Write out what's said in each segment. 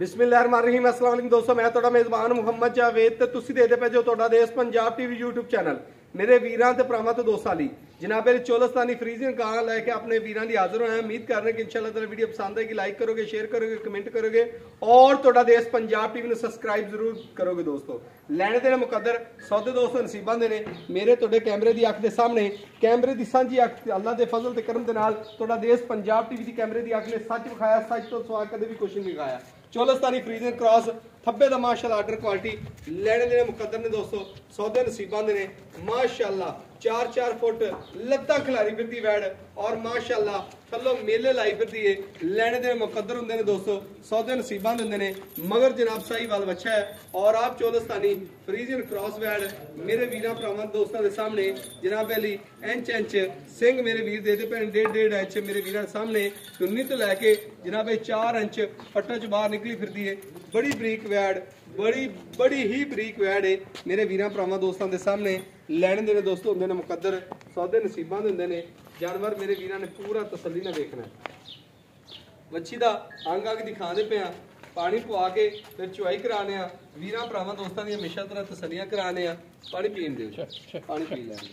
ਬਿਸਮਿਲ੍ਲਾਹਿਰਰਹਿਮਾਨਿਰਰਹੀਮ, ਅਸਲਾਮ ਅਲੈਕੁਮ ਦੋਸਤੋ, ਮੈਂ ਤੁਹਾਡਾ ਮੇਜ਼ਬਾਨ ਮੁਹੰਮਦ ਜਾਵੇਦ ਤੇ ਤੁਸੀਂ ਦੇਖਦੇ ਪਏ ਜੋ ਤੁਹਾਡਾ ਦੇਸ਼ ਪੰਜਾਬ ਟੀਵੀ YouTube ਚੈਨਲ, ਮੇਰੇ ਵੀਰਾਂ ਤੇ ਭਰਾਵਾਂ ਤੋਂ ਦੋਸਤਾਂ ਲਈ। ਜਨਾਬੇ ਇਹ ਚੋਲਸਤਾਨੀ ਫਰੀਜ਼ਿੰਗ ਗਾਂ ਲੈ ਕੇ ਆਪਣੇ ਵੀਰਾਂ ਦੀ ਹਾਜ਼ਰ ਹੋਇਆ। ਉਮੀਦ ਕਰ ਰਹੇ ਕਿ ਇਨਸ਼ਾਅੱਲਾ ਤੁਹਾਡੀ ਵੀਡੀਓ ਪਸੰਦ ਆਏਗੀ। ਲਾਈਕ ਕਰੋਗੇ ਸ਼ੇਅਰ ਕਰੋਗੇ ਕਮੈਂਟ ਕਰੋਗੇ ਔਰ ਤੁਹਾਡਾ ਦੇਸ਼ ਪੰਜਾਬ ਟੀਵੀ ਨੂੰ ਸਬਸਕ੍ਰਾਈਬ ਜ਼ਰੂਰ ਕਰੋਗੇ ਦੋਸਤੋ। ਲੈਣੇ ਦੇਣੇ ਮੁਕੱਦਰ ਸੌਦੇ ਦੋਸਤੋ ਨਸੀਬਾਂ ਦੇ ਨੇ। ਮੇਰੇ ਤੁਹਾਡੇ ਕੈਮਰੇ ਦੀ ਅੱਖ ਦੇ ਸਾਹਮਣੇ, ਕੈਮਰੇ ਦੀ ਸਾਂਝੀ ਅੱਖ ਅੱਲਾ ਦੇ ਫਜ਼ਲ ਤੇ ਕਰਮ ਦੇ ਨਾਲ ਤੁਹਾਡਾ ਦੇਸ਼ ਪੰਜਾਬ ਟੀਵੀ ਦੀ ਕੈਮਰੇ ਦੀ ਅੱਖ ਨੇ ਸੱਚ ਵਿਖਾਇਆ, ਸੱਚ ਤੋਂ ਸਵਾ ਕਦੇ ਵੀ ਕੁਛ ਨਹੀਂ ਵਿਖਾਇਆ। ਚੋਲਸਤਾਨੀ ਫਰੀਜ਼ਨ ਕ੍ਰਾਸ ਥੱਬੇ ਦਾ ਮਾਸ਼ਾਅੱਲਾ ਆਰਡਰ ਕੁਆਲਿਟੀ ਲੈਣੇ ਦੇਣੇ ਮੁਕੱਦਰ ਨੇ ਦੋਸਤੋ, ਸੌਦੇ ਨਸੀਬਾਂ ਦੇ ਨੇ, ਮਾਸ਼ਾਅੱਲਾ। 4-4 ਫੁੱਟ ਲੱਤਾਂ ਖਿਲਾਰੀ ਫਿਰਦੀ ਵੈੜ ਔਰ ਮਾਸ਼ਾਅੱਲਾ ਥੱਲੋਂ ਮੇਲੇ ਲਾਈ ਫਿਰਦੀ ਏ। ਲੈਣੇ ਦੇ ਮੁਕੱਦਰ ਹੁੰਦੇ ਨੇ ਦੋਸਤੋ, ਸੌਦੇ ਨਸੀਬਾਂ ਦਿੰਦੇ ਨੇ। ਮਗਰ ਜਨਾਬ ਸਾਹੀਵਾਲ ਬੱਚਾ ਹੈ ਔਰ ਆਪ ਚੋਲਸਤਾਨੀ ਫਰੀਜ਼ਨ ਕ੍ਰਾਸ ਵੈੜ ਮੇਰੇ ਵੀਰਾਂ ਭਰਾਵਾਂ ਦੋਸਤਾਂ ਦੇ ਸਾਹਮਣੇ ਜਨਾਬ ਅਲੀ ਇੰਚ ਇੰਚ ਸਿੰਘ ਮੇਰੇ ਵੀਰ ਦੇ ਦੇ ਭੈਣ ਡੇਢ ਡੇਢ ਇੰਚ ਮੇਰੇ ਵੀਰਾਂ ਦੇ ਸਾਹਮਣੇ ਚੁੰਨੀ ਤੋਂ ਲੈ ਕੇ ਜਨਾਬ ਇਹ 4 ਇੰਚ ਫੱਟਾਂ ਚ ਬਾਹਰ ਨਿਕਲੀ ਫਿਰਦੀ ਏ। ਬੜੀ ਬਰੀਕ ਵੈੜ, ਬੜੀ ਬੜੀ ਹੀ ਬਰੀਕ ਵੈੜ ਏ ਮੇਰੇ ਵੀਰਾਂ ਭਰਾਵਾਂ ਦੋਸਤਾਂ ਦੇ ਸਾਹਮਣੇ। ਲੈਣ ਦੇ ਨੇ ਦੋਸਤੋ ਹੁੰਦੇ ਨੇ ਮੁਕੱਦਰ ਸੌਦੇ ਨਸੀਬਾਂ ਦੇ ਹੁੰਦੇ ਨੇ। ਜਾਨਵਰ ਮੇਰੇ ਵੀਰਾਂ ਨੇ ਪੂਰਾ ਤਸੱਲੀ ਨਾਲ ਦੇਖਣਾ ਵੱਛੀ ਦਾ ਅੰਗ ਅੰਗ ਦਿਖਾਉਂਦੇ ਪਿਆ ਪਾਣੀ ਪਵਾ ਕੇ ਫਿਰ ਚੁਆਈ ਕਰਾਣੇ ਆ। ਵੀਰਾਂ ਭਰਾਵਾਂ ਦੋਸਤਾਂ ਦੀਆਂ ਹਮੇਸ਼ਾ ਤਰ੍ਹਾਂ ਤਸੱਲੀਆਂ ਕਰਾਣੇ ਆ। ਪਾਣੀ ਪੀਣ ਦਿਓ। ਪਾਣੀ ਪੀ ਲੈਣ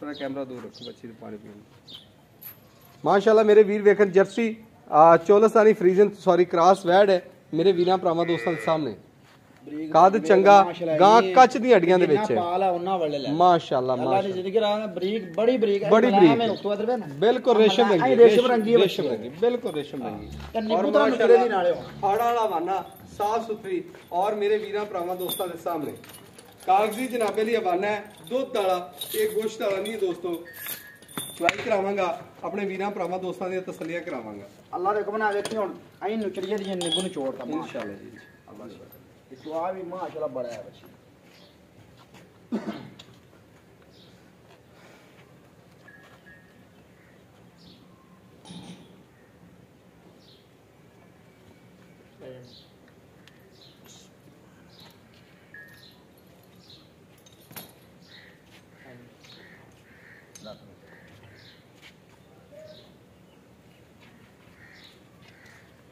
ਥੋੜਾ ਕੈਮਰਾ ਦੂਰ ਰੱਖੋ ਬੱਚੀ ਨੂੰ ਪਾਣੀ ਪੀਣ ਮਾਸ਼ਾਅੱਲਾ ਮੇਰੇ ਵੀਰ ਵੇਖਣ ਜਰਸੀ ਆ ਚੋਲਸਤਾਨੀ ਫਰੀਜ਼ਨ ਸੌਰੀ ਕ੍ਰਾਸ ਵੈਡ ਹੈ। ਮੇਰੇ ਵੀਰਾਂ ਭਰਾਵਾਂ ਦੋਸਤਾਂ ਦੇ ਸਾਹਮਣੇ। ਕਾਦ ਚੰਗਾ? ਗਾਂ ਕੱਚ ਦੀਆਂ ਹੱਡੀਆਂ ਦੇ ਵਿੱਚ ਹੈ ਪਾਲ ਆ ਉਹਨਾਂ ਵਾਲੇ ਲੈ। ਮਾਸ਼ਾਅੱਲਾ ਅੱਲਾ ਦੀ ਮਾਸ਼ਾਅੱਲਾ। ਜ਼ਿੰਦਗੀ ਰਾਹ ਬਰੀਕ ਬੜੀ ਬਰੀਕ ਹੈ ਬੜੀ ਬਰੀਕ ਹੈ। ਉੱਤੋਂ ਅਦਰ ਨਾ ਬਿਲਕੁਲ ਰੇਸ਼ਮ ਰੰਗੀ ਰੇਸ਼ਮ ਰੰਗੀ ਹੈ ਰੇਸ਼ਮ ਬੱਚੀ। ਰੰਗੀ ਬਿਲਕੁਲ ਰੇਸ਼ਮ ਰੰਗੀ ਤੇ ਨਿੰਬੂ ਤਾਂ ਨੁਕਰੇ ਦੀ ਮਾਸ਼ਾਅੱਲਾ, ਨਾਲੇ ਹੋਣਾ। ਫਾੜਾ ਵਾਲਾ ਵਾਨਾ ਸਾਫ਼ ਸੁਥਰੀ ਔਰ ਮੇਰੇ ਵੀਰਾਂ ਭਰਾਵਾਂ ਦੋਸਤਾਂ ਦੇ ਸਾਹਮਣੇ। ਕਾਗਜ਼ੀ ਜਨਾਬੇ ਲਈ ਹਵਾਨਾ ਹੈ ਦੁੱਧ ਵਾਲਾ ਇਹ ਗੋਸ਼ਤ ਵਾਲਾ ਨਹੀਂ ਹੈ ਦੋਸਤੋ। ਚੁਆਈ ਕਰਾਵਾਂਗਾ ਆਪਣੇ ਵੀਰਾਂ ਭਰਾਵਾਂ ਦੋਸਤਾਂ ਦੀਆਂ ਤਸੱਲੀਆਂ ਕਰਾਵਾਂਗਾ। ਅੱਲਾ ਦੇ ਹੁਕਮ ਨਾਲ ਵੇਖੀ ਹੁਣ ਐਂ ਨੁਚੜੀਏ ਦੀ ਨਿੰਬੂ ਨੂੰ ਛੋੜਦਾ ਇਨਸ਼ਾਅੱਲਾ ਜੀ ਅੱਲਾ ਦੀ ਇਹ ਸੁਆ ਵੀ ਮਾਸ਼ਾਅੱਲਾ ਬੜਾ ਹੈ ਬੱਚੀ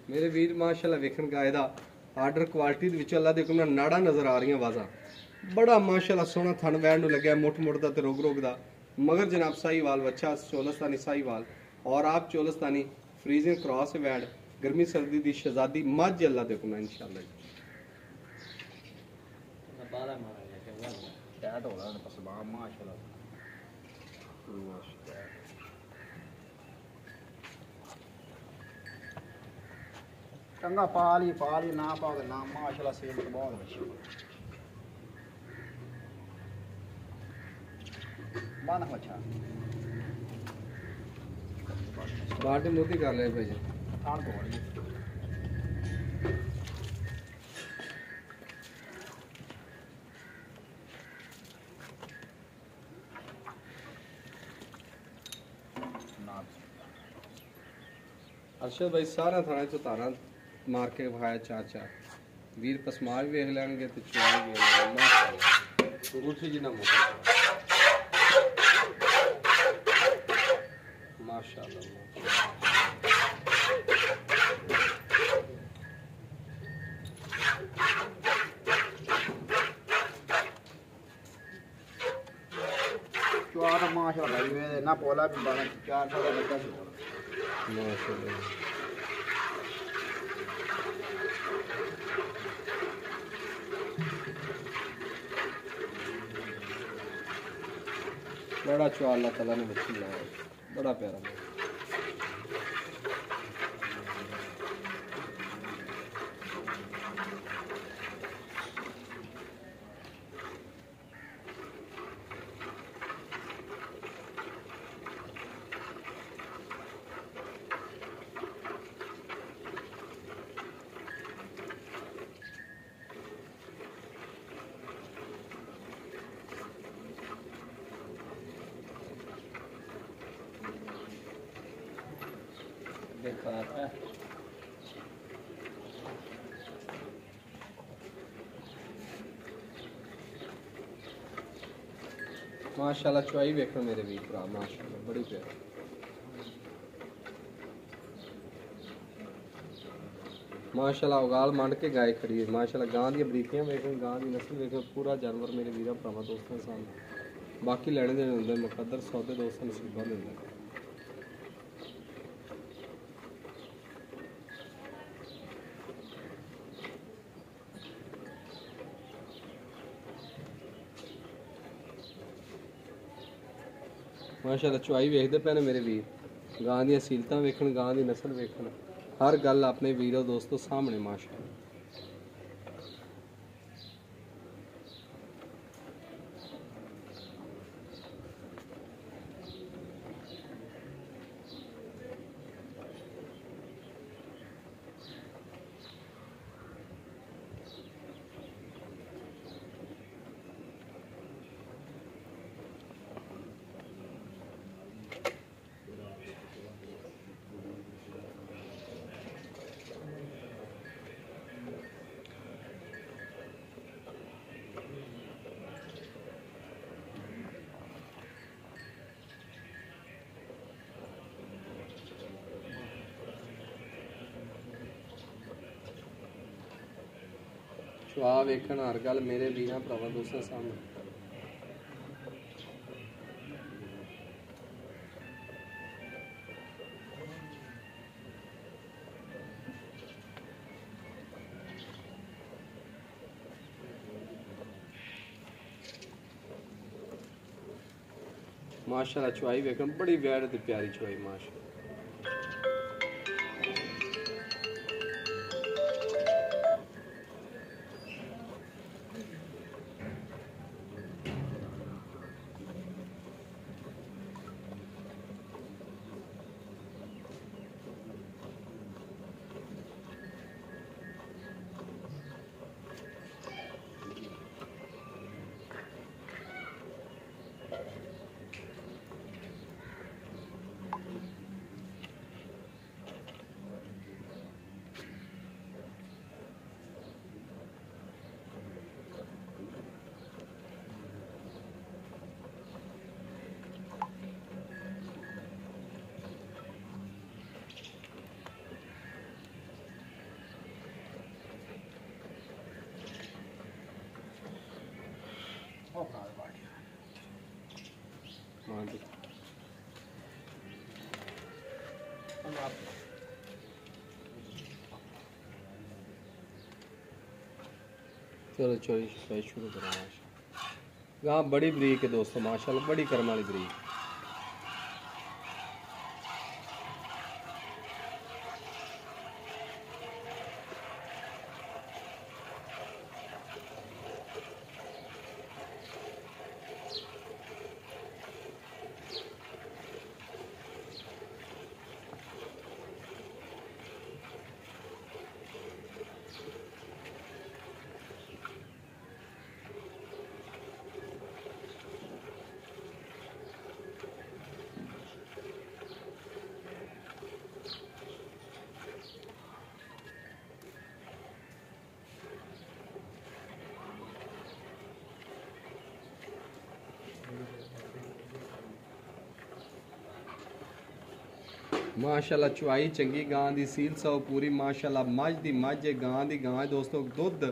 ਮੇਰੇ ਵੀਰ ਮਾਸ਼ਾਅੱਲਾ ਵੇਖਣ ਗਾਏ ਦਾ ਆਰਡਰ ਕੁਆਲਿਟੀ ਦੇ ਵਿੱਚ ਅੱਲਾ ਦੇ ਹੁਕਮ ਨਾਲ ਨਾੜਾਂ ਨਜ਼ਰ ਆ ਰਹੀਆਂ ਵਾਜ਼ਾਂ। ਬੜਾ ਮਾਸ਼ਾਅੱਲਾ ਸੋਹਣਾ ਥਣ ਵੈਣ ਨੂੰ ਲੱਗਿਆ ਮੁੱਠ ਮੁੱਠ ਦਾ ਤੇ ਰੋਗ ਰੋਗ ਦਾ। ਮਗਰ ਜਨਾਬ ਸਾਹੀਵਾਲ ਬੱਚਾ ਚੋਲਸਤਾਨੀ ਸਾਹੀਵਾਲ ਔਰ ਆਪ ਚੋਲਸਤਾਨੀ ਫਰੀਜ਼ਿੰਗ ਕ੍ਰਾਸ ਵੈੜ ਗਰਮੀ ਸਰਦੀ ਦੀ ਸ਼ਹਜ਼ਾਦੀ ਮੱਝ ਅੱਲਾ ਦੇ ਹੁਕਮ ਨਾਲ ਇਨਸ਼ਾਅੱਲਾ ਜੀ। ਟੈਟ ਹੋ ਗਿਆ ਬਸ ਬਾ ਮਾਸ਼ਾਅੱਲਾ। ਚੰਗਾ ਪਾ ਲਈ ਪਾ ਲਈ ਨਾ ਪਾਓ ਤੇ ਨਾ ਮਾਸ਼ਾਅੱਲਾ ਸੇਲ ਤੇ ਬਹੁਤ ਅੱਛੀ। ਬਾਨਾ ਬੱਚਾ ਬਾਟੇ ਮੋਤੀ ਕਰ ਲਿਆ ਭਾਈ ਜੀ। ਥਾਣ ਤੋਂ ਨਾ ਅਰਸ਼ਦ ਭਾਈ ਸਾਰਾ ਥਾਣੇ ਤੋਂ ਤਾਰਾਂ ਮਾਰ ਕੇ ਵਿਖਾਇਆ ਚਾਰ ਚਾਰ ਵੀਰ ਪਸਮਾਰ ਵੀ ਵੇਖ ਲੈਣਗੇ ਤੇ ਚੁਆਈ ਵੀ ਵੇਖ ਲੈਣਗੇ। ਮਾਸ਼ਾਅੱਲਾ। ਅੰਗੂਠੀ ਜਿੰਨਾ ਮੋਟਾ ਮਾਸ਼ਾਅੱਲਾ ਮਾਸ਼ਾਅੱਲਾ। ਚੁਆਰ ਮਾਸ਼ਾਅੱਲਾ ਭਾਈ ਵੇ ਨਾ ਪੋਲਾ ਵੀ ਬਾਣਾ ਚਾਰ ਸਾਲ ਦਾ बड़ा चुआ अल्लाह ताला ने बच्ची लाया बड़ा प्यारा بیکار ہے۔ ماشاء اللہ چوائی ویکھو میرے بھی برا ماشاء بڑی پیاری۔ ماشاء اگال منڈ کے گائے کھڑی ہے۔ ماشاء اللہ گاں دیا بریکیاں ویکھو، گاں دی نسل ویکھو، پورا جانور میرے ویرا بھراواں دوستاں سامنے۔ باقی لینے دینے ہوندے، مقدر سودے دوستاں ਮਾਸ਼ਾਅੱਲਾ, ਚੁਆਈ ਵੇਖਦੇ ਪਏ ਨੇ ਮੇਰੇ ਵੀਰ। ਗਾਂ ਦੀਆਂ ਸੀਲਤਾਂ ਵੇਖਣ, ਗਾਂ ਦੀ ਨਸਲ ਵੇਖਣ। ਹਰ ਗੱਲ ਆਪਣੇ ਵੀਰੋ, ਦੋਸਤੋ ਸਾਹਮਣੇ, ਮਾਸ਼ਾਅੱਲਾ। ਚੁਆ ਵੇਖਣ ਹਰ ਗੱਲ ਮੇਰੇ ਵੀਰਾਂ ਭਰਾਵਾਂ ਦੋਸਤਾਂ ਸਾਹਮਣੇ। ਮਾਸ਼ਾਅੱਲਾ ਚੁਆਈ ਵੇਖਣ, ਬੜੀ ਵੈੜ ਤੇ ਪਿਆਰੀ ਚੁਆਈ, ਮਾਸ਼ਾਅੱਲਾ। ਮਾਂ ਦੀ चलो चोरी शिकाई शुरू करो माशा गाँ बड़ी बरीक है दोस्तों माशाल्लाह बड़ी कर्म वाली बरीक ਮਾਸ਼ਾਅੱਲਾ ਚੁਆਈ ਚੰਗੀ ਗਾਂ ਦੀ ਸੀਲ ਸੌ ਪੂਰੀ, ਮਾਸ਼ਾਅੱਲਾ ਮੱਝ ਦੀ ਮੱਝ ਗਾਂ ਦੀ ਗਾਂ ਦੋਸਤੋ। ਦੁੱਧ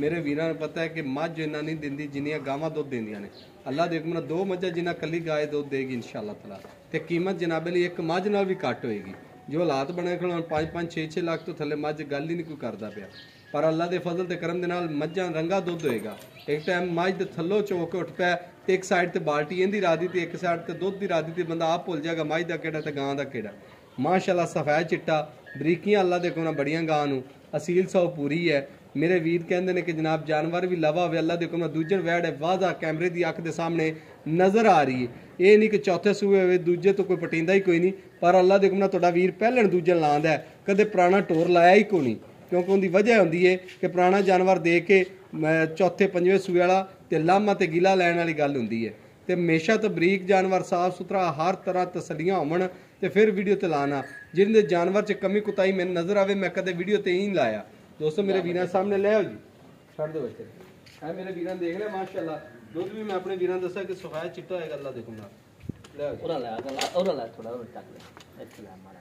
ਮੇਰੇ ਵੀਰਾਂ ਨੂੰ ਪਤਾ ਹੈ ਕਿ ਮੱਝ ਇਹਨਾਂ ਨਹੀਂ ਦਿੰਦੀ, ਜਿੰਨੀਆਂ ਗਾਵਾਂ ਦੁੱਧ ਦਿੰਦੀਆਂ ਨੇ। ਅੱਲਾ ਦੇ ਹੁਕਮ ਦੋ ਮੱਝਾਂ ਜਿੰਨਾ ਕੱਲੀ ਗਾਏ ਦੁੱਧ ਦੇਗੀ, ਇਨਸ਼ਾਅੱਲਾ ਤਾਲਾ। ਤੇ ਕੀਮਤ ਜਨਾਬੇ ਲਈ ਇੱਕ ਮੱਝ ਨਾਲ ਵੀ ਘੱਟ ਹੋਏਗੀ। ਜੋ ਹਾਲਾਤ ਬਣੇ ਖਲੋਣ 5 5 6 6 ਲੱਖ ਤੋਂ ਥੱਲੇ ਮੱਝ ਗੱਲ ਹੀ ਨਹੀਂ ਕੋਈ ਕਰਦਾ ਪਿਆ। ਪਰ ਅੱਲਾ ਦੇ ਫਜ਼ਲ ਤੇ ਕਰਮ ਦੇ ਨਾਲ ਮੱਝਾਂ ਰੰਗਾ ਦੁੱਧ ਹੋਏਗਾ। ਇੱਕ ਟਾਈਮ ਮੱਝ ਦੇ ਥੱਲੋਂ ਚੋ ਕੇ ਉੱਠ ਪਿਆ, ਤੇ ਇੱਕ ਸਾਈਡ ਤੇ ਬਾਲਟੀ ਇਹਦੀ ਰਾਦੀ ਤੇ ਇੱਕ ਸਾਈਡ ਤੇ ਦੁੱਧ ਦੀ ਰਾਦੀ ਤੇ ਬੰਦਾ ਆਪ ਭੁੱਲ ਜਾਏਗਾ, ਮੱਝ ਦਾ ਕਿਹੜਾ ਤੇ ਗਾਂ ਦਾ ਕਿਹੜਾ। ਮਾਸ਼ਾਅੱਲਾ ਸਫੈਦ ਚਿੱਟਾ, ਬਰੀਕੀਆਂ ਅੱਲਾ ਦੇ ਕੋਲ ਬੜੀਆਂ ਗਾਂ ਨੂੰ। ਅਸੀਲ ਸੌ ਪੂਰੀ ਹੈ। ਮੇਰੇ ਵੀਰ ਕਹਿੰਦੇ ਨੇ ਕਿ ਜਨਾਬ ਜਾਨਵਰ ਵੀ ਲਵਾ ਹੋਵੇ, ਅੱਲਾ ਦੇ ਕੋਲ ਦੂਜਣ ਵੈੜ ਹੈ ਵਾਜ਼ਾ ਕੈਮਰੇ ਦੀ ਅੱਖ ਦੇ ਸਾਹਮਣੇ ਨਜ਼ਰ ਆ ਰਹੀ ਹੈ। ਇਹ ਨਹੀਂ ਕਿ ਚੌਥੇ ਸੂਏ ਹੋਵੇ ਦੂਜੇ ਤੋਂ ਕੋਈ ਪਟਿੰਦਾ ਹੀ ਕੋਈ ਨਹੀਂ, ਪਰ ਅੱਲਾ ਦੇ ਕੋਲ ਤੁਹਾਡਾ ਵੀਰ ਪਹਿਲਣ ਦੂਜਣ ਲਾਉਂਦਾ ਹੈ। ਕਦੇ ਪੁਰਾਣਾ ਟੋਰ ਲਾਇਆ ਹੀ ਕੋਈ ਨਹੀਂ, ਕਿਉਂਕਿ ਉਹਦੀ ਵਜ੍ਹਾ ਹੁੰਦੀ ਹੈ ਕਿ ਪੁਰਾਣਾ ਜਾਨਵਰ ਦੇ ਕੇ ਚੌਥੇ, ਪੰਜਵੇਂ ਸੂਏ ਵਾਲਾ ਤੇ ਲਾਮਾ ਤੇ ਗਿਲਾ ਲੈਣ ਵਾਲੀ ਗੱਲ ਹੁੰਦੀ ਹੈ। ਤੇ ਹਮੇਸ਼ਾ ਤੋਂ ਬਰੀਕ ਜਾਨਵਰ ਸਾਫ਼ ਸੁਥਰਾ ਹਰ ਤਰ੍ਹਾਂ ਤਸੱਲੀਆਂ ਹੋਵਣ ਤੇ ਫਿਰ ਵੀਡੀਓ ਤੇ ਲਾਣਾ। ਜਿਹਦੇ ਜਾਨਵਰ 'ਚ ਕਮੀ ਕੁਤਾਈ ਮੈਨੂੰ ਨਜ਼ਰ ਆਵੇ ਮੈਂ ਕਦੇ ਵੀਡੀਓ ਤੇ ਹੀ ਲਾਇਆ। ਦੋਸਤੋ ਮੇਰੇ ਵੀਰਾਂ ਸਾਹਮਣੇ ਲੈ ਆਓ ਜੀ। ਛੱਡ ਦਿਓ ਬੱਚੇ ਐ ਮੇਰੇ ਵੀਰਾਂ ਦੇਖ ਲੈ ਮਾਸ਼ਾਅੱਲਾ। ਦੁੱਧ ਵੀ ਮੈਂ ਆਪਣੇ ਵੀਰਾਂ ਦੱਸਿਆ ਕਿ ਸੁਖਾਇਆ ਚਿੱਟਾ ਹੋਏਗਾ ਅੱਲਾ ਦੇ ਗੁਨਾਹ ਲੈ ਆਓ ਉਹਦਾ ਲੈ ਉਹਦਾ ਲੈ ਥੋੜਾ ਹੋਰ ਟੱਕ ਲੈ। ਇੱਥੇ ਲੈ ਮਾਰਾ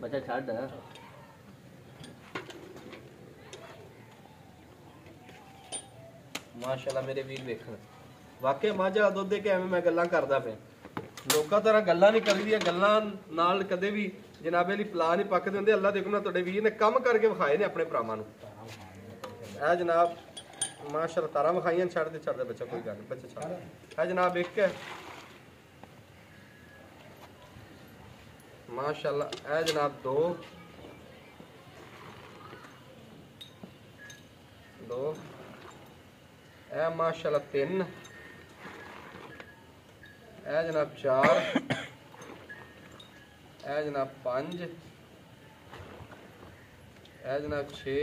ਬੱਚਾ ਛੱਡ। ਮਾਸ਼ਾਅੱਲਾ ਮੇਰੇ ਵੀਰ ਵੇਖਣ। ਵਾਕਿਆ ਮਾਝਾ ਦੁੱਧ ਦੇ ਕੇ ਐਵੇਂ ਮੈਂ ਗੱਲਾਂ ਕਰਦਾ ਪਿਆ। ਲੋਕਾਂ ਤਰ੍ਹਾਂ ਗੱਲਾਂ ਨਹੀਂ ਕਰੀਦੀਆਂ, ਗੱਲਾਂ ਨਾਲ ਕਦੇ ਵੀ ਜਨਾਬੇ ਲਈ ਪਲਾ ਨਹੀਂ ਪੱਕਦੇ ਹੁੰਦੇ। ਅੱਲਾ ਦੇਖੋ ਨਾ ਤੁਹਾਡੇ ਵੀਰ ਨੇ ਕੰਮ ਕਰਕੇ ਵਿਖਾਏ ਨੇ ਆਪਣੇ ਭਰਾਵਾਂ ਨੂੰ। ਇਹ ਜਨਾਬ, ਮਾਸ਼ਾਅੱਲਾ ਤਾਰਾਂ ਵਿਖਾਈਆਂ ਛੱਡ ਦੇ ਛੱਡ ਦੇ ਬੱਚਾ, ਕੋਈ ਗੱਲ ਬੱਚਾ ਛੱਡ ਇਹ ਜਨਾਬ ਇੱਕ ਹੈ। ਮਾਸ਼ਾਅੱਲਾ ਇਹ ਜਨਾਬ ਦੋ। ਦੋ। ਇਹ ਮਾਸ਼ਾਅੱਲਾ ਤਿੰਨ। ਇਹ ਜਨਾਬ ਚਾਰ ਇਹ ਜਨਾਬ ਪੰਜ ਇਹ ਜਨਾਬ 6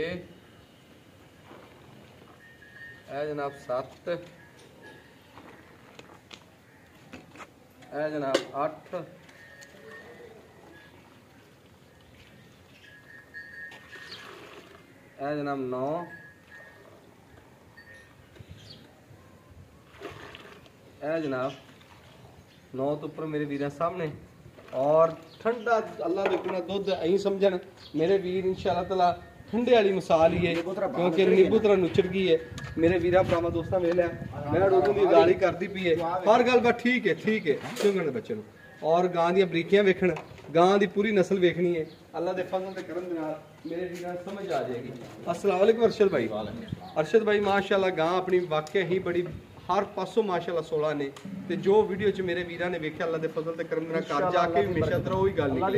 ਇਹ ਜਨਾਬ 7 ਇਹ ਜਨਾਬ 8 ਇਹ ਜਨਾਬ 9 ਇਹ ਜਨਾਬ 9 ਤੋਂ ਉੱਪਰ ਮੇਰੇ ਵੀਰਾਂ ਸਾਹਮਣੇ। ਔਰ ਠੰਡਾ ਅੱਲਾ ਦੇ ਕੋਲ ਦੁੱਧ ਐਂ ਸਮਝਣ ਮੇਰੇ ਵੀਰ ਇਨਸ਼ਾਅੱਲਾ ਤਾਲਾ ਠੰਡੇ ਵਾਲੀ ਮਿਸਾਲ ਹੀ ਹੈ ਕਿਉਂਕਿ ਨਿੰਬੂ ਤਰ੍ਹਾਂ ਨੁਚੜ ਗਈ ਹੈ। ਮੇਰੇ ਵੀਰਾਂ ਭਰਾਵਾਂ ਦੋਸਤਾਂ ਵੇਖ ਲਿਆ ਮੈਂ ਡੋਗੂ ਦੀ ਗਾਲੀ ਕਰਦੀ ਪਈ ਹੈ। ਹਰ ਗੱਲ ਬਸ ਠੀਕ ਹੈ ਠੀਕ ਹੈ ਚੁੰਗਣ ਬੱਚੇ ਨੂੰ? ਔਰ ਗਾਂ ਦੀਆਂ ਬਰੀਕੀਆਂ ਵੇਖਣ ਗਾਂ ਦੀ ਪੂਰੀ ਨਸਲ ਵੇਖਣੀ ਹੈ। ਅੱਲਾ ਦੇ ਫਜ਼ਲ ਤੇ ਕਰਮ ਦੇ ਨਾਲ ਮੇਰੇ ਵੀਰਾਂ ਨੂੰ ਸਮਝ ਆ ਜਾਏਗੀ। ਅਸਲਾਮ ਵਾਲੇਕੁਮ ਅਰਸ਼ਦ ਭਾਈ। ਅਰਸ਼ਦ ਭਾਈ ਮਾਸ਼ਾਅੱਲਾ ਗਾਂ ਆਪਣੀ ਵਾਕਿਆ ਹੀ ਬੜੀ ਹਰ ਪਾਸੋਂ ਮਾਸ਼ਾਅੱਲਾ 16 ਨੇ ਤੇ ਜੋ ਵੀਡੀਓ ਚ ਮੇਰੇ ਵੀਰਾਂ ਨੇ ਵੇਖਿਆ ਅੱਲਾ ਦੇ ਫਜ਼ਲ ਤੇ ਕਰਮ ਨਾਲ ਘਰ ਜਾ ਕੇ ਵੀ ਹਮੇਸ਼ਾ ਤਰ੍ਹਾਂ ਉਹੀ ਗੱਲ ਨਾਲ।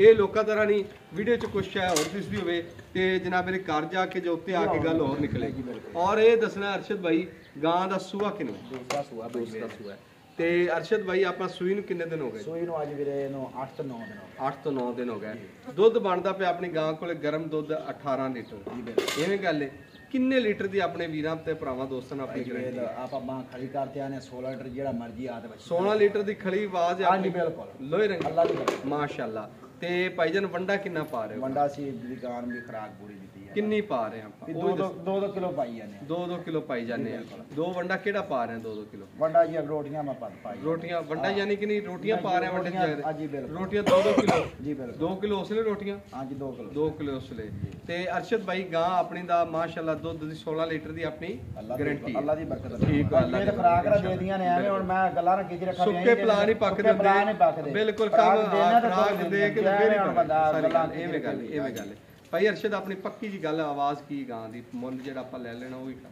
ਇਹ ਲੋਕਾਂ ਤਰ੍ਹਾਂ ਨਹੀਂ ਵੀਡੀਓ ਚ ਕੁਛ ਹੈ ਹੋਰ ਦਿਸਦੀ ਹੋਵੇ ਤੇ ਜਨਾਬ ਮੇਰੇ ਘਰ ਜਾ ਕੇ ਜੋ ਉੱਤੇ ਆ ਕੇ ਗੱਲ ਹੋਰ ਨਿਕਲੇ। ਔਰ ਇਹ ਦੱਸਣਾ ਅਰਸ਼ਦ ਭਾਈ ਗਾਂ ਦਾ ਸੂਆ ਕਿਨੂੰ ਦੂਸਰਾ ਸੂਆ ਦੂਸਰਾ ਸੂਆ ਹੈ। ਤੇ ਅਰਸ਼ਦ ਭਾਈ ਆਪਾਂ ਸੂਈ ਨੂੰ ਕਿੰਨੇ ਦਿਨ ਹੋ ਗਏ? ਸੂਈ ਨੂੰ ਅੱਜ ਵੀਰੇ ਨੂੰ 8 ਤੋਂ 9 ਦਿਨ ਹੋ 8 ਤੋਂ 9 ਦਿਨ ਹੋ ਗਏ। ਦੁੱਧ ਬਣਦਾ ਪਿਆ ਆਪਣੀ ਗਾਂ ਕੋਲੇ ਗਰਮ ਦੁੱਧ 18 ਲੀਟਰ। ਐਵੇਂ ਗੱਲ ਹੈ ਕਿੰਨੇ ਲੀਟਰ ਦੀ ਆਪਣੇ ਵੀਰਾਂ ਤੇ ਭਰਾਵਾਂ ਦੋਸਤਾਂ ਨਾਲ ਆਪਣੀ ਗਰੰਟੀ ਆਪਾਂ ਬਾਂ ਖੜੀ ਕਰਤੇ ਆਨੇ 16 ਲੀਟਰ ਜਿਹੜਾ ਮਰਜ਼ੀ ਆ ਤੇ ਬੱਚੀ। 16 ਲੀਟਰ ਦੀ ਖਲੀ ਆਵਾਜ਼ ਹੈ ਹਾਂਜੀ ਬਿਲਕੁਲ। ਲੋਹੇ ਰੰਗ ਅੱਲਾ ਦੀ। ਮਾਸ਼ਾਅੱਲਾ। ਤੇ ਭਾਈਜਾਨ ਵੰਡਾ ਕਿੰਨਾ ਪਾ ਰਹੇ ਹੋ? ਵੰਡਾ ਸੀ ਦੀ ਗਾਨ ਵੀ ਖਰਾਕ ਪੂਰੀ ਹੈ ਕਿੰਨੀ ਪਾ ਰਹੇ ਆਪਾਂ? ਵੀ 2 2 2 ਕਿਲੋ ਪਾਈ ਜਾਂਦੇ ਆ 2-2 ਕਿਲੋ ਪਾਈ ਜਾਂਦੇ ਆ ਦੋ ਵੰਡਾ ਕਿਹੜਾ ਪਾ ਰਹੇ ਆ 2-2 ਕਿਲੋ? ਵੰਡਾ ਜੀ ਰੋਟੀਆਂ ਮੈਂ ਪਾ ਪਾਈ ਰੋਟੀਆਂ ਵੰਡਾ ਯਾਨੀ ਕਿ ਨਹੀਂ ਰੋਟੀਆਂ ਪਾ ਰਹੇ ਆ ਵੱਡੇ ਰੋਟੀਆਂ, ਬਿਲਕੁਲ ਰੋਟੀਆਂ 2-2 ਕਿਲੋ। ਜੀ ਬਿਲਕੁਲ। 2 ਕਿਲੋ ਉਸਲੇ ਰੋਟੀਆਂ? ਹਾਂਜੀ 2 ਕਿਲੋ। 2 ਕਿਲੋ ਉਸਲੇ ਤੇ ਅਰਸ਼ਦ ਭਾਈ ਗਾਂ ਆਪਣੀ ਦਾ ਮਾਸ਼ਾਅੱਲਾ ਦੁੱਧ ਦੀ 16 ਲੀਟਰ ਦੀ ਆਪਣੀ ਦੀ ਗਾਰੰਟੀ ਅੱਲਾ ਦੀ ਬਰਕਤ ਨਾਲ। ਠੀਕ ਆ, ਅੱਲਾ ਇਹ ਦੀ ਤਾਂ ਖਰਾਕ ਰਾ ਦੇ ਦੀਆਂ ਨੇ ਐਵੇਂ ਹੁਣ ਮੈਂ ਗੱਲਾਂ ਨਾ ਕੀਤੀ ਰੱਖਾਂ ਸੁੱਕੇ ਪਲਾ ਨਹੀਂ ਪੱਕਦੇ ਸੁੱਕੇ ਪਲਾ ਨਹੀਂ ਪੱਕਦੇ। ਬਿਲਕੁਲ ਕੰਮ ਖਰਾਕ ਦੇ ਕੇ ਫੇਰ ਹੀ ਬੰਦਾ ਗੱਲਾਂ ਗੱਲ, ਐਵੇਂ ਗੱਲ ਗੱਲ ਭਾਈ ਅਰਸ਼ਦ, ਆਪਣੀ ਪੱਕੀ ਜੀ ਗੱਲ ਆਵਾਜ਼ ਕੀ ਗਾਂ ਦੀ, ਮੁੱਲ ਜਿਹੜਾ ਆਪਾਂ ਲੈ ਲੈਣਾ ਉਹ ਹੀ ਕਰ।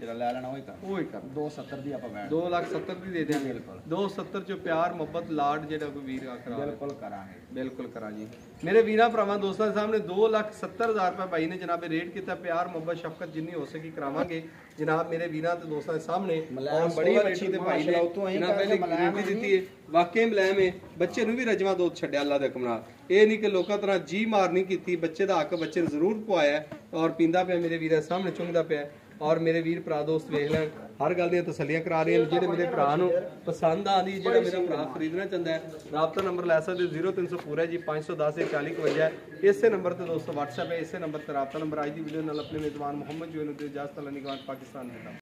ਜਿਹੜਾ ਲੈ ਲੈਣਾ ਉਹ ਹੀ ਕਰ ਉਹ ਹੀ ਕਰ 270 ਦੀ ਆਪਾਂ ਬੈਠ 2 ਲੱਖ 70 ਦੀ ਦੇ ਦਿਆਂਗੇ। 270 ਚ ਪਿਆਰ ਮੁਹੱਬਤ ਲਾਡ ਜਿਹੜਾ ਕੋਈ ਵੀਰ ਆ ਕਰਾ ਬਿਲਕੁਲ ਕਰਾਂਗੇ। ਬਿਲਕੁਲ ਕਰਾਂ ਜੀ। ਮੇਰੇ ਵੀਰਾਂ ਭਰਾਵਾਂ ਦੋਸਤਾਂ ਦੇ ਸਾਹਮਣੇ 2 ਲੱਖ 70 ਹਜ਼ਾਰ ਰੁਪਏ ਭਾਈ ਨੇ ਜਨਾਬੇ ਰੇਟ ਕੀਤਾ। ਪਿਆਰ ਮੁਹੱਬਤ ਸ਼ਫਕਤ ਜਿੰਨੀ ਹੋ ਸਕੀ ਕਰਾਵਾਂਗੇ। ਜਨਾਬ ਮੇਰੇ ਵੀਰਾਂ ਤੇ ਦੋਸਤਾਂ ਦੇ ਸਾਹਮਣੇ ਮੁਲਾਇਮ ਔਰ ਬੜੀ ਅੱਛੀ ਤੇ ਭਾਈ ਨੇ ਕਰਕੇ ਪਹਿਲੇ ਮੁਲਾਇਮ ਗਾਰੰਟੀ ਦਿੱਤੀ ਹੈ ਵਾਕਈ ਮੁਲਾਇਮ ਹੈ ਬੱਚੇ ਨੂੰ ਵੀ ਰਜਵਾ ਦੁੱਧ ਛੱਡਿਆ ਅੱਲਾ ਦੇ ਹੁਕਮ ਨਾਲ ਇਹ ਨਹੀਂ ਕਿ ਲੋਕਾਂ ਤਰ੍ਹਾਂ ਜੀ ਮਾਰ ਨਹੀਂ ਕੀਤੀ। ਬੱਚੇ ਦਾ ਹੱਕ ਬੱਚੇ ਨੇ ਜ਼ਰੂਰ ਪਵਾਇਆ ਔਰ ਪੀਂਦਾ ਪਿਆ ਮੇਰੇ ਵੀਰਾਂ ਸਾਹਮਣੇ ਚੁੰਗਦਾ ਪਿਆ। ਔਰ ਮੇਰੇ ਵੀਰ ਭਰਾ ਦੋਸਤ ਵੇਖ ਲੈਣ, ਹਰ ਗੱਲ ਦੀਆਂ ਤਸੱਲੀਆਂ ਕਰਾ ਰਹੇ ਨੇ ਜਿਹੜੇ ਮੇਰੇ ਭਰਾ ਨੂੰ ਪਸੰਦ ਆਂਦੀ ਜਿਹੜਾ ਮੇਰਾ ਭਰਾ ਖਰੀਦਣਾ ਚਾਹੁੰਦਾ ਹੈ, ਰਾਬਤਾ ਨੰਬਰ ਲੈ ਸਕਦੇ 0300 ਪੂਰਾ ਜੀ 510 4051 ਇਸੇ ਨੰਬਰ ਤੇ ਦੋਸਤੋ, WhatsApp ਹੈ, ਇਸੇ ਨੰਬਰ ਤੇ ਰਾਬਤਾ ਨੰਬਰ ਅੱਜ ਦੀ ਵੀਡੀਓ ਨਾਲ ਆਪਣੇ ਮੇਜ਼ਬਾਨ ਮੁਹੰਮਦ ਜੋਨ ਨੂੰ ਤੇ ਇਜਾਜ਼ਤ ਅਲਨੀ ਪਾਕਿਸਤਾਨ ਦੇ